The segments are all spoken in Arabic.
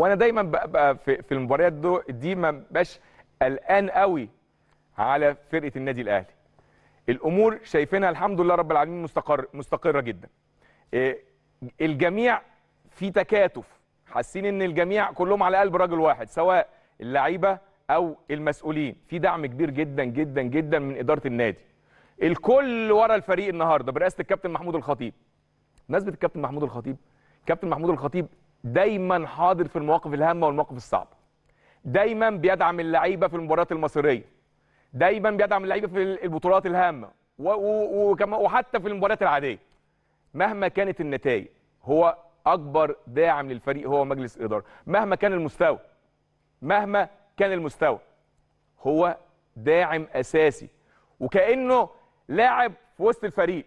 وأنا دايما ببقى في, في المباريات دي ما بقاش قلقان قوي على فرقة النادي الأهلي. الأمور شايفينها الحمد لله رب العالمين مستقر مستقرة جدا. إيه، الجميع في تكاتف. حاسين إن الجميع كلهم على قلب راجل واحد سواء اللعيبة أو المسؤولين. في دعم كبير جدا جدا جدا من إدارة النادي. الكل ورا الفريق النهارده برئاسة الكابتن محمود الخطيب. بمناسبة الكابتن محمود الخطيب كابتن محمود الخطيب دايما حاضر في المواقف الهامة والمواقف الصعبة. دايما بيدعم اللعيبة في المباريات المصيرية. دايما بيدعم اللعيبة في البطولات الهامة. وحتى في المباريات العادية. مهما كانت النتائج هو أكبر داعم للفريق هو مجلس الاداره مهما كان المستوى. مهما كان المستوى. هو داعم أساسي. وكأنه لاعب في وسط الفريق.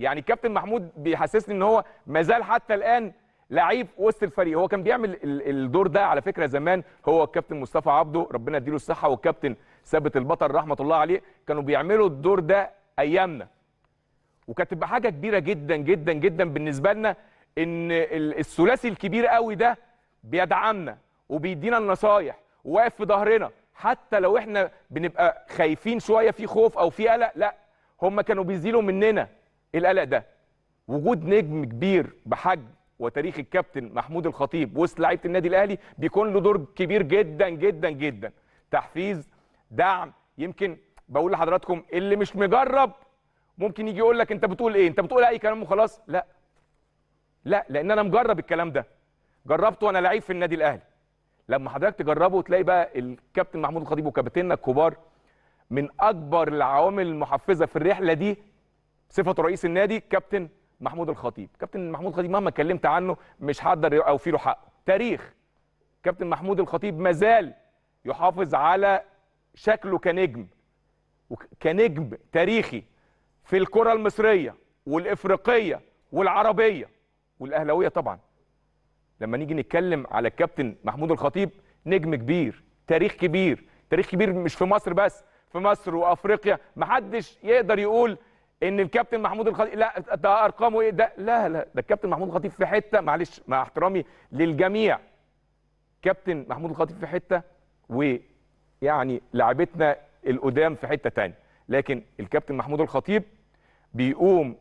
يعني كابتن محمود بيحسسني إن هو مازال حتى الآن لعيب وسط الفريق. هو كان بيعمل ال- الدور ده على فكرة زمان. هو الكابتن مصطفى عبده ربنا يديله الصحة والكابتن ثابت البطل رحمة الله عليه. كانوا بيعملوا الدور ده أيامنا. وكانت تبقى حاجة كبيرة جدا جدا جدا بالنسبة لنا إن ال- الثلاثي الكبير قوي ده بيدعمنا وبيدينا النصايح وواقف في ظهرنا. حتى لو إحنا بنبقى خايفين شوية في خوف أو في قلق لا هم كانوا بيزيلوا مننا القلق ده. وجود نجم كبير بحجم وتاريخ الكابتن محمود الخطيب وسط لعيبة النادي الأهلي بيكون له دور كبير جدا جدا جدا. تحفيز دعم يمكن بقول لحضراتكم اللي مش مجرب ممكن يجي يقول لك انت بتقول إيه؟ انت بتقول أي كلام وخلاص؟ لا. لا لأن أنا مجرب الكلام ده. جربته وأنا لعيب في النادي الأهلي. لما حضرتك تجربه تلاقي بقى الكابتن محمود الخطيب وكابتننا الكبار من أكبر العوامل المحفزة في الرحلة دي صفته رئيس النادي كابتن محمود الخطيب. كابتن محمود الخطيب مهما اتكلمت عنه مش هقدر أوفي له حقه. تاريخ. كابتن محمود الخطيب مازال يحافظ على شكله كنجم. كنجم تاريخي في الكرة المصرية والإفريقية والعربية والأهلاوية طبعا. لما نيجي نتكلم على الكابتن محمود الخطيب نجم كبير تاريخ كبير. تاريخ كبير مش في مصر بس في مصر وأفريقيا. محدش يقدر يقول إن الكابتن محمود الخطيب لا ده أرقامه إيه؟ ده لا لا ده الكابتن محمود الخطيب في حتة معلش مع احترامي للجميع. كابتن محمود الخطيب في حتة ويعني لعبتنا القدام في حتة تانية. لكن الكابتن محمود الخطيب بيقوم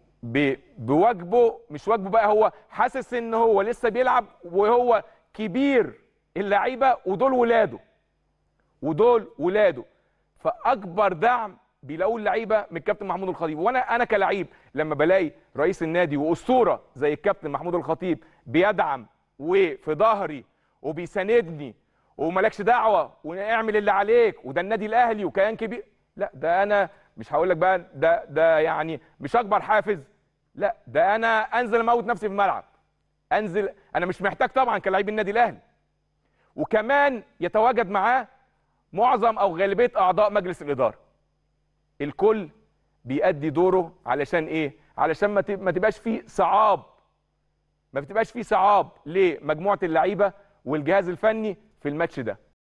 بواجبه مش واجبه بقى هو حاسس إن هو لسه بيلعب وهو كبير اللعيبة ودول ولاده. ودول ولاده. فأكبر دعم بيلاقوه اللعيبة من الكابتن محمود الخطيب. وأنا أنا كلعيب لما بلاقي رئيس النادي وأسطورة زي الكابتن محمود الخطيب بيدعم وفي ظهري وبيساندني ومالكش دعوة واعمل اللي عليك وده النادي الأهلي وكيان كبير. لا ده أنا مش هقول لك بقى ده ده يعني مش أكبر حافز. لا ده أنا أنزل أموت نفسي في الملعب. أنزل أنا مش محتاج طبعا كلاعب النادي الأهلي. وكمان يتواجد معاه معظم أو غالبية أعضاء مجلس الإدارة. الكل بيأدي دوره علشان إيه؟ علشان ما تب- ما تبقاش فيه صعاب. ما بتبقاش فيه صعاب. لمجموعه اللعيبة والجهاز الفني في الماتش ده.